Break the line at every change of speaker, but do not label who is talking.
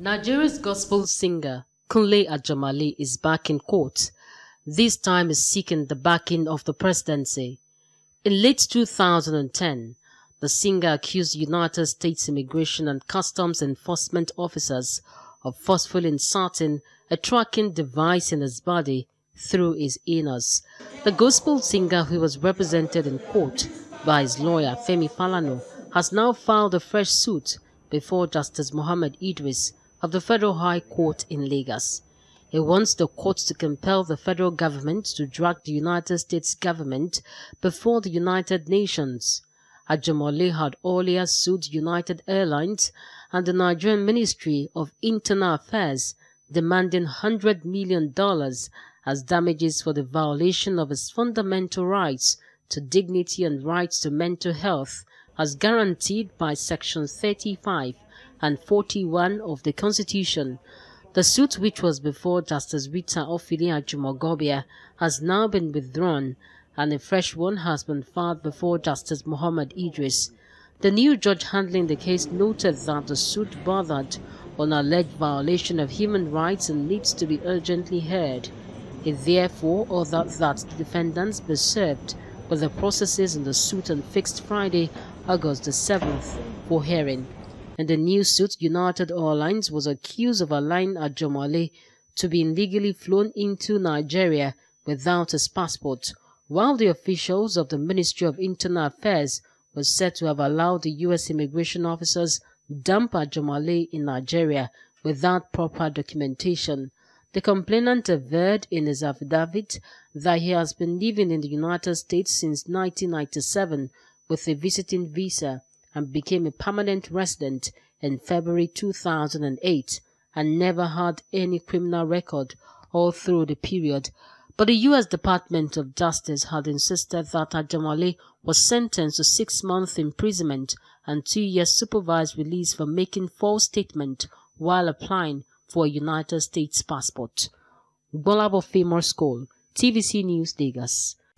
Nigeria's gospel singer Kunle Ajomale is back in court. This time is seeking the backing of the presidency. In late 2010, the singer accused United States Immigration and Customs Enforcement officers of forcefully inserting a tracking device in his body through his anus. The gospel singer, who was represented in court by his lawyer Femi Falana, has now filed a fresh suit before Justice Muhammad Idris of the Federal High Court in Lagos. He wants the court to compel the federal government to drag the United States government before the United Nations. Ajomale had earlier sued United Airlines and the Nigerian Ministry of Internal Affairs, demanding $100 million as damages for the violation of his fundamental rights to dignity and rights to mental health as guaranteed by Section 35 and 41 of the Constitution. The suit, which was before Justice Rita Ofili-Ajumogobia, has now been withdrawn and a fresh one has been filed before Justice Muhammad Idris. The new judge handling the case noted that the suit bothered on alleged violation of human rights and needs to be urgently heard. He therefore ordered that the defendants be served with the processes in the suit and fixed Friday, August the 7th, for hearing. In the new suit, United Airlines was accused of allowing Ajomale to be illegally flown into Nigeria without his passport, while the officials of the Ministry of Internal Affairs were said to have allowed the U.S. immigration officers dump Ajomale in Nigeria without proper documentation. The complainant averred in his affidavit that he has been living in the United States since 1997 with a visiting visa and became a permanent resident in February 2008 and never had any criminal record all through the period. But the U.S. Department of Justice had insisted that Ajomale was sentenced to six months imprisonment and two years supervised release for making false statement while applying for a United States passport. Bolabo Famous School, TVC News, Lagos.